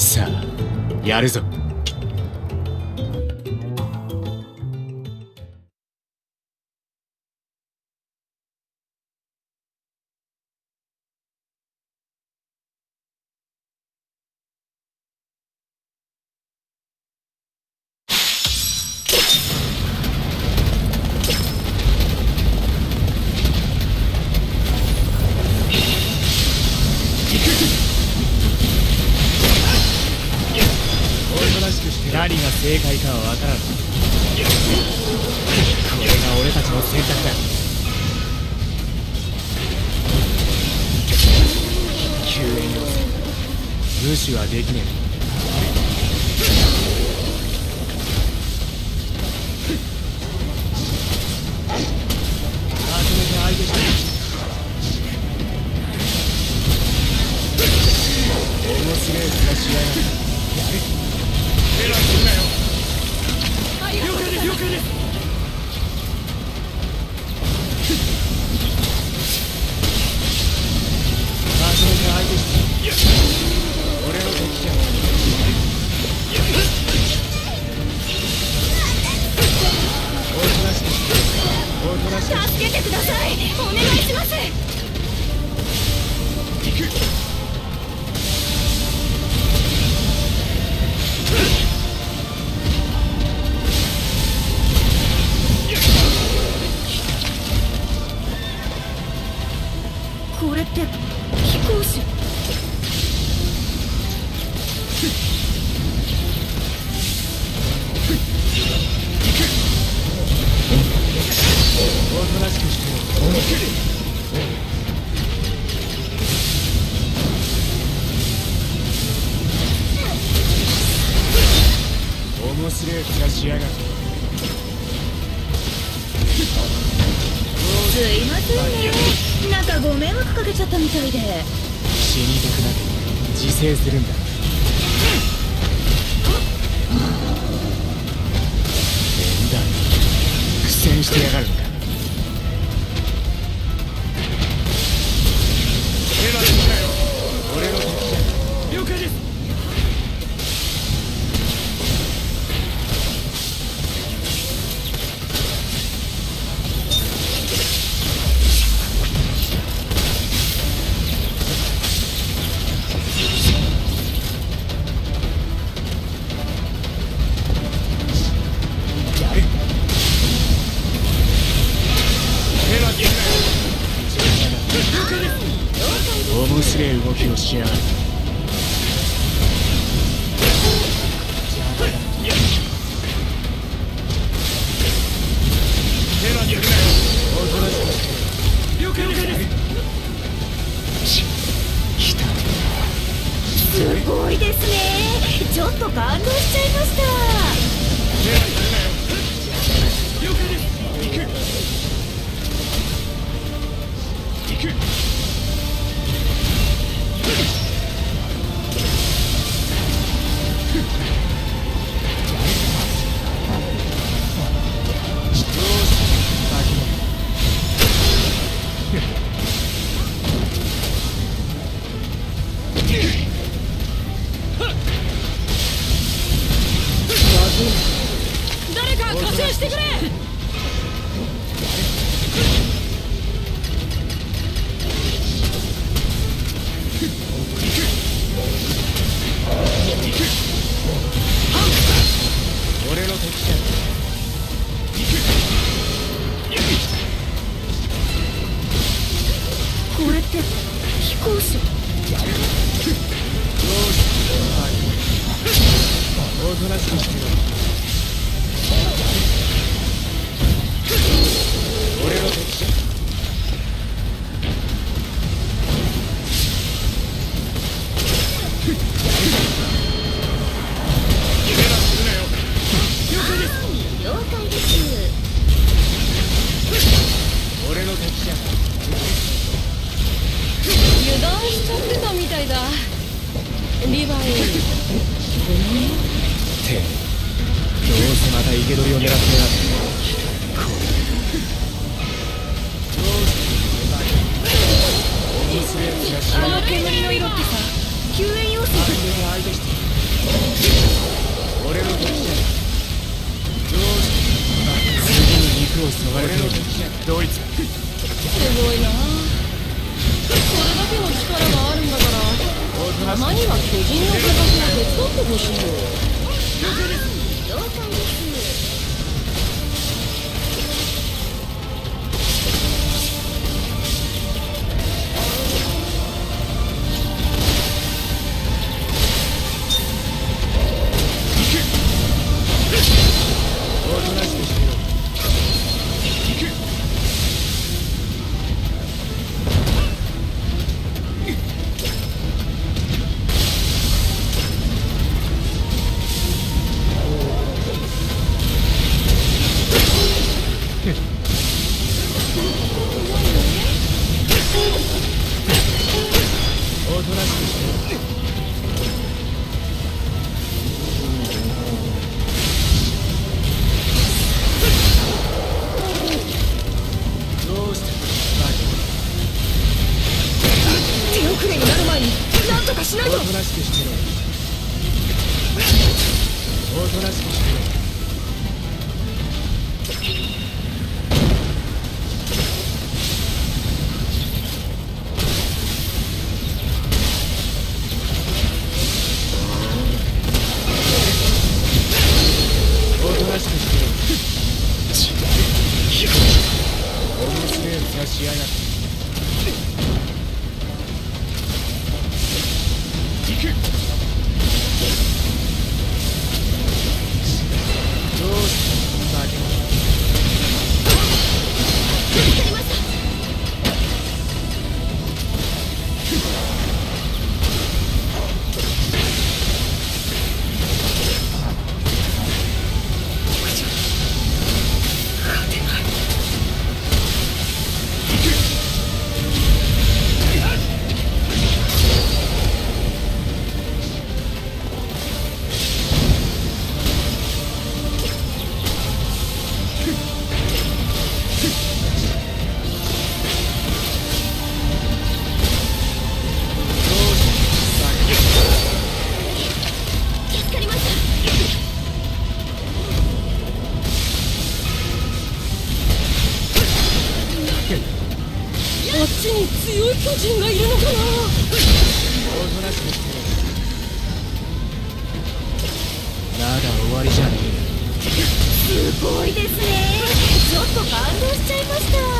さあやるぞ。何が正解かは分からん。これが俺たちの選択だ。救援要請無視はできねえ。面白い。話し合い。了解です了解ですって貴幕かけちゃったみたいで。死にたくなく自制するんだ。縁談。苦戦してやがるんだ。Billy. 巨人の形を手伝ってほしいよしやボいですね。ちょっと感動しちゃいました。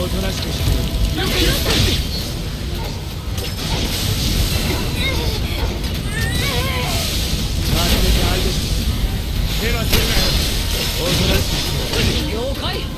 おとなしくしてよくよまよおとなしくして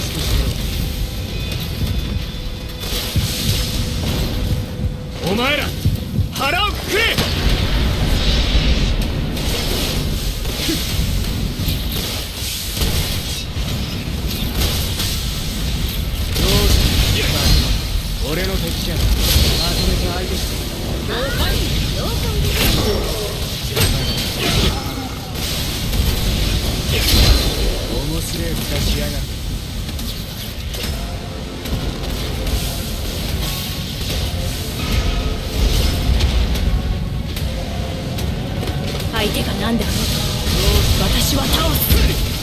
しくしろお前ら腹をくくれ何であろうと私は倒す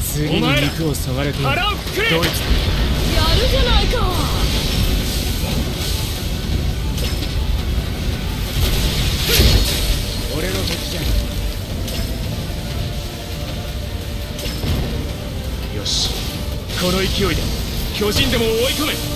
次に肉を削れ！てドイツし。この勢いで巨人でも追い込め。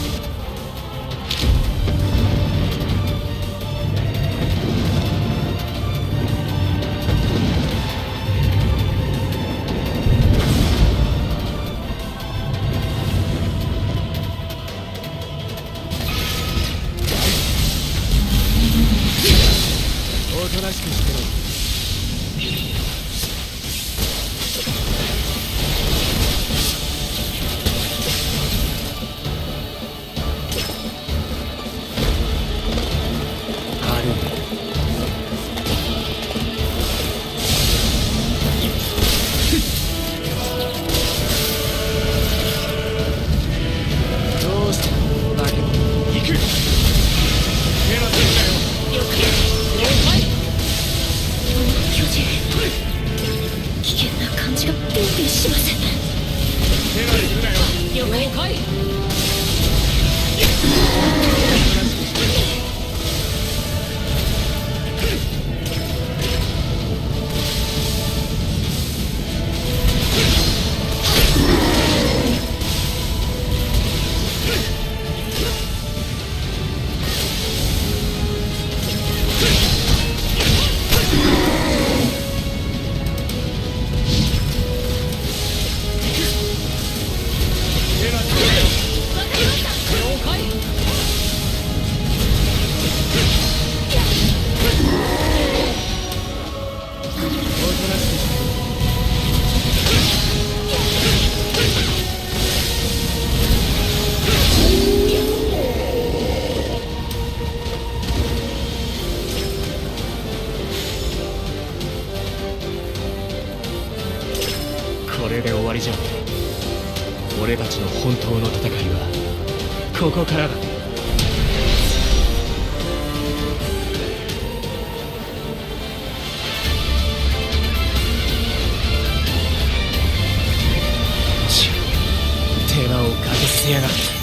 亲爱的